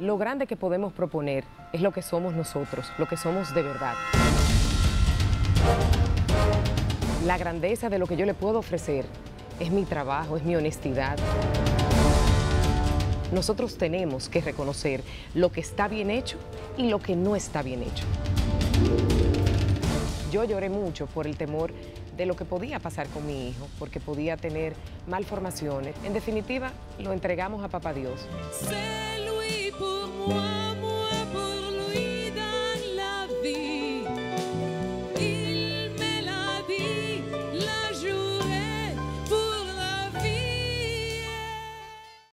Lo grande que podemos proponer es lo que somos nosotros, lo que somos de verdad. La grandeza de lo que yo le puedo ofrecer es mi trabajo, es mi honestidad. Nosotros tenemos que reconocer lo que está bien hecho y lo que no está bien hecho. Yo lloré mucho por el temor de lo que podía pasar con mi hijo, porque podía tener malformaciones. En definitiva, lo entregamos a Papá Dios. C'est One.